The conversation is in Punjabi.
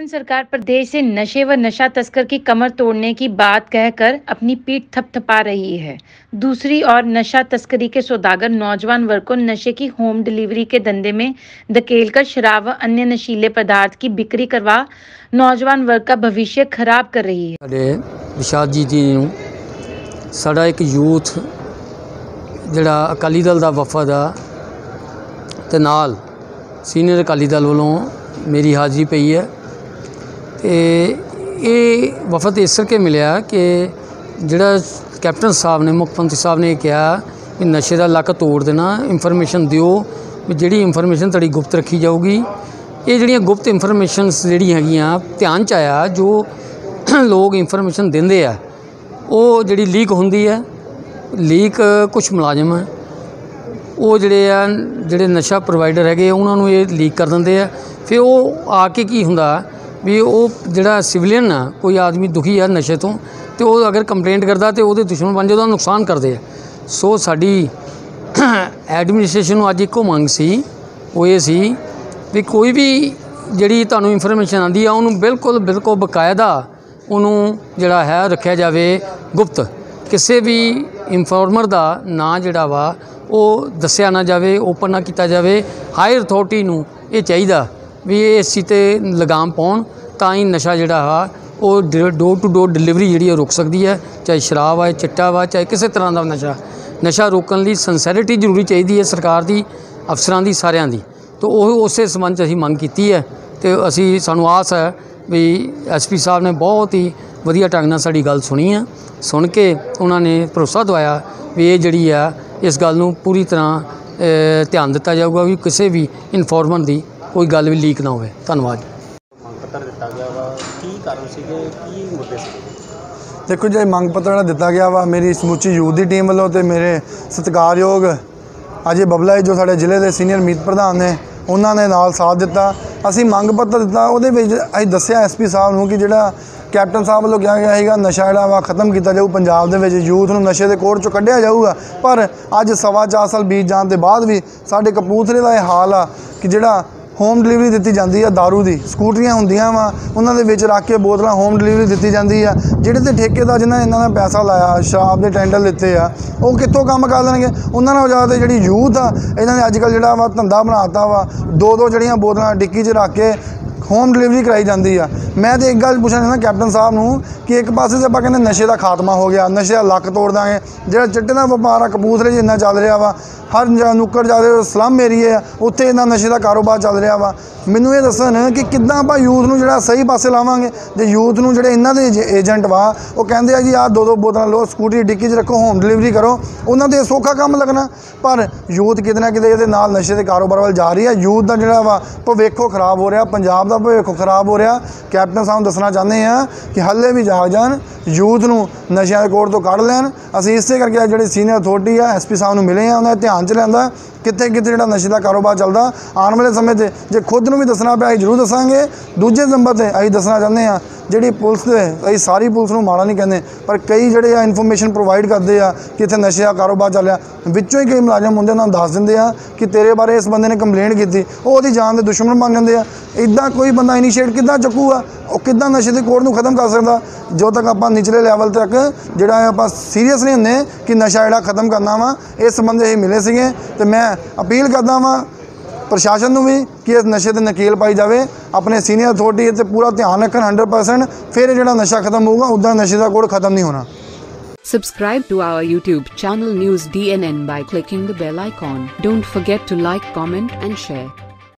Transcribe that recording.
कैप्टन सरकार प्रदेश से नशे व नशा तस्कर की कमर तोड़ने की बात कहकर अपनी पीठ थपथपा रही है दूसरी ओर नशा तस्करी के सौदागर नौजवान वर्ग को नशे की होम डिलीवरी के धंधे में धकेलकर शराब व अन्य नशीले पदार्थ की बिक्री करवा नौजवान वर्ग का भविष्य खराब कर रही है ਸਾਡੇ ਵਿਸ਼ਾਦ ਜੀ ਜੀ ਨੂੰ ਸਾਡਾ ਇੱਕ ਯੂਥ ਜਿਹੜਾ ਅਕਾਲੀ ਦਲ ਦਾ ਵਫਦ ਆ ਤੇ ਨਾਲ ਸੀਨੀਅਰ ਅਕਾਲੀ ਦਲ ਵੱਲੋਂ ਮੇਰੀ ਹਾਜ਼ਰੀ ਪਈ ਹੈ ਤੇ ਇਹ ਵਫਦ ਇਸ ਕਰਕੇ ਮਿਲਿਆ ਕਿ ਜਿਹੜਾ ਕੈਪਟਨ ਸਾਹਿਬ ਨੇ, ਮੁੱਖ ਮੰਤਰੀ ਸਾਹਿਬ ਨੇ ਕਿਹਾ ਕਿ ਨਸ਼ੇ ਦਾ ਲੱਕ ਤੋੜ ਦੇਣਾ ਇਨਫੋਰਮੇਸ਼ਨ ਦਿਓ ਵੀ ਜਿਹੜੀ ਇਨਫੋਰਮੇਸ਼ਨ ਤੁਹਾਡੀ ਗੁਪਤ ਰੱਖੀ ਜਾਊਗੀ। ਇਹ ਜਿਹੜੀਆਂ ਗੁਪਤ ਇਨਫੋਰਮੇਸ਼ਨਸ ਜਿਹੜੀਆਂ ਹੈਗੀਆਂ, ਧਿਆਨ ਚ ਆਇਆ ਜੋ ਲੋਕ ਇਨਫੋਰਮੇਸ਼ਨ ਦਿੰਦੇ ਆ, ਉਹ ਜਿਹੜੀ ਲੀਕ ਹੁੰਦੀ ਹੈ ਲੀਕ ਕੁਝ ਮੁਲਾਜ਼ਮ ਹੈ ਉਹ ਜਿਹੜੇ ਆ, ਜਿਹੜੇ ਨਸ਼ਾ ਪ੍ਰੋਵਾਈਡਰ ਹੈਗੇ ਉਹਨਾਂ ਨੂੰ ਇਹ ਲੀਕ ਕਰ ਦਿੰਦੇ ਆ। ਫਿਰ ਉਹ ਆ ਕੇ ਕੀ ਹੁੰਦਾ ਵੀ ਉਹ ਜਿਹੜਾ ਸਿਵਲੀਅਨ ਆ, ਕੋਈ ਆਦਮੀ ਦੁਖੀ ਆ ਨਸ਼ੇ ਤੋਂ, ਤੇ ਉਹ ਅਗਰ ਕੰਪਲੇਂਟ ਕਰਦਾ ਤੇ ਉਹਦੇ ਦੁਸ਼ਮਣ ਬਣ ਜਾਂਦਾ ਨੁਕਸਾਨ ਕਰਦੇ ਆ। ਸੋ ਸਾਡੀ ਐਡਮਿਨਿਸਟ੍ਰੇਸ਼ਨ ਨੂੰ ਅੱਜ ਇੱਕੋ ਮੰਗ ਸੀ, ਉਹ ਇਹ ਸੀ ਵੀ ਕੋਈ ਵੀ ਜਿਹੜੀ ਤੁਹਾਨੂੰ ਇਨਫੋਰਮੇਸ਼ਨ ਆਂਦੀ ਆ, ਉਹਨੂੰ ਬਿਲਕੁਲ ਬਿਲਕੁਲ ਬਕਾਇਦਾ ਉਹਨੂੰ ਜਿਹੜਾ ਹੈ ਰੱਖਿਆ ਜਾਵੇ ਗੁਪਤ। ਕਿਸੇ ਵੀ ਇਨਫੋਰਮਰ ਦਾ ਨਾਂ ਜਿਹੜਾ ਵਾ, ਉਹ ਦੱਸਿਆ ਨਾ ਜਾਵੇ ਓਪਨ ਨਾ ਕੀਤਾ ਜਾਵੇ ਹਾਇਰ ਅਥਾਰਟੀ ਨੂੰ ਇਹ ਚਾਹੀਦਾ। ਵੀ ਇਹ ਇਸ ਚੀਜ਼ ਤੇ ਲਗਾਮ ਪਾਉਣ, ਤਾਂ ਹੀ ਨਸ਼ਾ ਜਿਹੜਾ ਆ, ਉਹ ਡੋਰ ਟੂ ਡੋਰ ਡਿਲੀਵਰੀ ਜਿਹੜੀ ਉਹ ਰੁਕ ਸਕਦੀ ਹੈ ਚਾਹੇ ਸ਼ਰਾਬ ਆ ਚਿੱਟਾ ਵਾ, ਚਾਹੇ ਕਿਸੇ ਤਰ੍ਹਾਂ ਦਾ ਨਸ਼ਾ। ਨਸ਼ਾ ਰੋਕਣ ਲਈ ਸੰਸੈਰਿਟੀ ਜ਼ਰੂਰੀ ਚਾਹੀਦੀ ਹੈ ਸਰਕਾਰ ਦੀ, ਅਫਸਰਾਂ ਦੀ, ਸਾਰਿਆਂ ਦੀ। ਤਾਂ ਉਹ ਉਸੇ ਸੰਬੰਧ 'ਚ ਅਸੀਂ ਮੰਗ ਕੀਤੀ ਹੈ ਤੇ ਅਸੀਂ, ਸਾਨੂੰ ਆਸ ਹੈ ਵੀ ਐਸਪੀ ਸਾਹਿਬ ਨੇ ਬਹੁਤ ਹੀ ਵਧੀਆ ਢੰਗ ਨਾਲ ਸਾਡੀ ਗੱਲ ਸੁਣੀ ਆ। ਸੁਣ ਕੇ ਉਹਨਾਂ ਨੇ ਭਰੋਸਾ ਦਵਾਇਆ ਵੀ ਇਹ ਜਿਹੜੀ ਆ, ਇਸ ਗੱਲ ਨੂੰ ਪੂਰੀ ਤਰ੍ਹਾਂ ਧਿਆਨ ਦਿੱਤਾ ਜਾਊਗਾ ਵੀ ਕਿਸੇ ਵੀ ਇਨਫੋਰਮਰ ਦੀ ਕੋਈ ਗੱਲ ਵੀ ਲੀਕ ਨਾ ਹੋਵੇ। ਧੰਨਵਾਦ। ਮੰਗ ਪੱਤਰ ਦਿੱਤਾ ਗਿਆ ਵਾ। ਕੀ ਕਾਰਨ ਸੀਗੇ? ਕੀ ਮੁੱਦੇ ਸੀ ਦੇਖੋ ਜੀ ਇਹ ਮੰਗ ਪੱਤਰ ਜਿਹੜਾ ਦਿੱਤਾ ਗਿਆ ਵਾ ਮੇਰੀ ਸਮੁੱਚੀ ਯੂਥ ਦੀ ਟੀਮ ਵੱਲੋਂ ਤੇ ਮੇਰੇ ਸਤਿਕਾਰਯੋਗ ਅਜੇ ਬਬਲਾ ਜੀ ਜੋ ਸਾਡੇ ਜ਼ਿਲ੍ਹੇ ਦੇ ਸੀਨੀਅਰ ਮੀਤ ਪ੍ਰਧਾਨ ਨੇ ਉਹਨਾਂ ਨੇ ਨਾਲ ਸਾਥ ਦਿੱਤਾ। ਅਸੀਂ ਮੰਗ ਪੱਤਰ ਦਿੱਤਾ ਉਹਦੇ ਵਿੱਚ ਅਸੀਂ ਦੱਸਿਆ ਐਸਪੀ ਸਾਹਿਬ ਨੂੰ ਕਿ ਜਿਹੜਾ ਕੈਪਟਨ ਸਾਹਿਬ ਵੱਲੋਂ ਕਿਹਾ ਗਿਆ ਸੀਗਾ ਨਸ਼ਾ ਜਿਹੜਾ ਵਾ ਖਤਮ ਕੀਤਾ ਜਾਊ ਪੰਜਾਬ ਦੇ ਵਿੱਚ ਯੂਥ ਨੂੰ ਨਸ਼ੇ ਦੇ ਕੋੜ ਚੋਂ ਕੱਢਿਆ ਜਾਊਗਾ। ਪਰ ਅੱਜ ਸਵਾ ਚਾਰ ਸਾਲ ਬੀਤ ਜਾਣ ਦੇ ਬਾਅਦ ਵੀ ਸਾਡੇ ਕਪੂਰਥਲੇ ਦਾ ਇਹ ਹਾਲ ਆ ਕਿ ਜਿਹੜਾ ਹੋਮ ਡਿਲੀਵਰੀ ਦਿੱਤੀ ਜਾਂਦੀ ਆ दारू ਦੀ। ਸਕੂਟਰੀਆਂ ਹੁੰਦੀਆਂ ਵਾ, ਉਹਨਾਂ ਦੇ ਵਿੱਚ ਰੱਖ ਕੇ ਬੋਤਲਾਂ ਹੋਮ ਡਿਲੀਵਰੀ ਦਿੱਤੀ ਜਾਂਦੀ ਆ। ਜਿਹੜੇ ਤੇ ਠੇਕੇਦਾਰ ਜਿਨ੍ਹਾਂ ਇਹਨਾਂ ਨੇ ਪੈਸਾ ਲਾਇਆ, ਸ਼ਰਾਬ ਦੇ ਟੈਂਡਰ ਲਿੱਤੇ ਆ, ਉਹ ਕਿੱਥੋਂ ਕੰਮ ਕਰ ਲੈਣਗੇ? ਉਹਨਾਂ ਨਾਲ ਜ਼ਿਆਦਾ ਜਿਹੜੀ ਯੂਥ ਆ, ਇਹਨਾਂ ਨੇ ਅੱਜ ਕੱਲ ਜਿਹੜਾ ਵਾ ਧੰਦਾ ਬਣਾਤਾ ਵਾ ਦੋ ਦੋ ਜਿਹੜੀਆਂ ਬੋਤਲਾਂ ਡਿੱਕੀ 'ਚ ਰੱਖ ਕੇ ਹੋਮ ਡਿਲੀਵਰੀ ਕਰਾਈ ਜਾਂਦੀ ਆ। ਮੈਂ ਤੇ ਇੱਕ ਗੱਲ ਪੁੱਛਣਾ ਚਾਹੁੰਦਾ ਕੈਪਟਨ ਸਾਹਿਬ ਨੂੰ ਕਿ ਇੱਕ ਪਾਸੇ ਤੇ ਆਪਾਂ ਕਹਿੰਦੇ ਨਸ਼ੇ ਦਾ ਖਾਤਮਾ ਹੋ ਗਿਆ, ਨਸ਼ੇ ਦਾ ਲੱਕ ਤੋੜ ਦਾਂਗੇ, ਜਿਹੜਾ ਚਿੱਟੇ ਦਾ ਵਪਾਰ ਆ, ਕਪੂਰਥਲੇ 'ਚ ਇੰਨਾ ਚੱਲ ਰਿਹਾ ਵਾ, ਹਰ ਜ- ਨੁੱਕਰ ਜਾਦੇ ਸਲਮ ਏਰੀਏ ਆ, ਉੱਥੇ ਇੰਨਾ ਨਸ਼ੇ ਦਾ ਕਾਰੋਬਾਰ ਚੱਲ ਰਿਹਾ ਵਾ। ਮੈਨੂੰ ਇਹ ਦੱਸਣ ਕਿ ਕਿੱਦਾਂ ਆਪਾਂ ਯੂਥ ਨੂੰ ਜਿਹੜਾ ਸਹੀ ਪਾਸੇ ਲਾਵਾਂਗੇ। ਜੇ ਯੂਥ ਨੂੰ ਜਿਹੜੇ ਇਹਨਾਂ ਦੇ ਏਜੰਟ ਵਾ, ਉਹ ਕਹਿੰਦੇ ਆ ਜੀ, ਆਹ ਦੋ ਦੋ ਬੋਤਲਾਂ ਲਓ, ਸਕੂਟਰੀ ਡਿੱਕੀ 'ਚ ਰੱਖੋ ਹੋਮ ਡਿਲੀਵਰੀ ਕਰੋ, ਉਹਨਾਂ ਦੇ ਸੌਖਾ ਕੰਮ ਲੱਗਣਾ। ਪਰ ਯੂਥ ਕਿਤੇ ਨਾ ਕਿਤੇ ਇਹਦੇ ਨਾਲ ਨਸ਼ੇ ਦੇ ਕਾਰੋਬਾਰ ਵੱਲ ਜਾ ਰਹੀ ਆ। ਯੂਥ ਦਾ ਜਿਹੜਾ ਵਾ ਭਵਿੱਖੋ ਖਰਾਬ ਹੋ ਰਿਹਾ, ਪੰਜਾਬ ਦਾ ਭਵਿੱਖੋ ਖਰਾਬ ਹੋ ਰਿਹਾ। ਕੈਪਟਨ ਸਾਹਿਬ ਨੂੰ ਦੱਸਣਾ ਚਾਹੁੰਦੇ ਆ ਕਿ ਹੱਲੇ ਵੀ ਜਾਗ ਜਾਣ। ਯੂਥ ਨੂੰ ਨਸ਼ਿਆਂ ਦੇ ਕੋੜ ਤੋਂ ਕੱਢ ਲੈਣ। ਅਸੀਂ ਇਸੇ ਕਰਕੇ ਅੱਜ ਜਿਹੜੇ ਸੀਨੀਅਰ ਅਥਾਰਟੀ ਆ ਐਸਪੀ ਸਾਹਿਬ ਨੂੰ ਮਿਲੇ ਆ, ਉਹਨਾਂ ਦੇ ਧਿਆਨ 'ਚ ਲੈਂਦਾ ਕਿੱਥੇ ਕਿੱਥੇ ਜਿਹੜਾ ਨਸ਼ੇ ਦਾ ਕਾਰੋਬਾਰ ਚੱਲਦਾ, ਆਉਣ ਵਾਲੇ ਸਮੇਂ ਤੇ ਜੇ ਖੁਦ ਨੂੰ ਵੀ ਦੱਸਣਾ ਪਿਆ, ਅਸੀਂ ਜ਼ਰੂਰ ਦੱਸਾਂਗੇ। ਦੂਜੇ ਨੰਬਰ ਤੇ ਅਸੀਂ ਦੱਸਣਾ ਚਾਹੁੰਦੇ ਆ ਜਿਹੜੀ ਪੁਲਿਸ ਦੇ, ਅਸੀਂ ਸਾਰੀ ਪੁਲਿਸ ਨੂੰ ਮਾੜਾ ਨਹੀਂ ਕਹਿੰਦੇ, ਪਰ ਕਈ ਜਿਹੜੇ ਆ ਇਨਫੋਰਮੇਸ਼ਨ ਪ੍ਰੋਵਾਈਡ ਕਰਦੇ ਆ ਕਿ ਇੱਥੇ ਨਸ਼ੇ ਦਾ ਕਾਰੋਬਾਰ ਚੱਲਿਆ ਵਿੱਚੋਂ ਹੀ ਕਈ ਮੁਲਾਜ਼ਮ ਹੁੰਦੇ ਉਹਨਾਂ ਨੂੰ ਦੱਸ ਦਿੰਦੇ ਆ ਕਿ ਤੇਰੇ ਬਾਰੇ ਇਸ ਬੰਦੇ ਨੇ ਕੰਪਲੇਂਟ ਕੀਤੀ, ਉਹ ਉਹਦੀ ਜਾਨ ਦੇ ਦੁਸ਼ਮਣ ਬਣ ਜਾਂਦੇ ਆ। ਇਦਾਂ ਕੋਈ ਬੰਦਾ ਇਨੀਸ਼ੀਏਟ ਕਿੱਦਾਂ ਚੱਕੂਗਾ? ਉਹ ਕਿੱਦਾਂ ਨਸ਼ੇ ਦੇ ਕੋੜ ਨੂੰ ਖਤਮ ਕਰ ਸਕਦਾ ਜਦੋਂ ਤੱਕ ਆਪਾਂ ਨਿਚਲੇ ਲੈਵਲ ਤੱਕ ਜਿਹੜਾ ਆਪਾਂ ਸੀਰੀਅਸ ਨਹੀਂ ਹੁੰਦੇ ਕਿ ਨਸ਼ਾ ਜਿਹੜਾ ਖਤਮ ਕਰਨਾ ਵਾ ਇਸ ਸੰਬੰਧ ਹੀ ਮਿਲੇ ਸੀਗੇ ਤੇ ਮੈਂ ਅਪੀਲ ਕਰਦਾ ਵਾਂ ਪ੍ਰਸ਼ਾਸਨ ਨੂੰ ਵੀ ਕਿ ਇਸ ਨਸ਼ੇ ਤੇ ਨਕੇਲ ਪਾਈ ਜਾਵੇ ਆਪਣੇ ਸੀਨੀਅਰ ਅਥਾਰਟੀ ਤੇ ਪੂਰਾ ਧਿਆਨ ਰੱਖਣ 100% ਫਿਰ ਜਿਹੜਾ ਨਸ਼ਾ ਖਤਮ ਹੋਊਗਾ ਉਦਾਂ ਨਸ਼ੇ ਦਾ ਕੋੜ ਖਤਮ ਨਹੀਂ ਹੋਣਾ Subscribe to our YouTube channel News DNN by clicking the bell icon. Don't forget to like, comment, and share.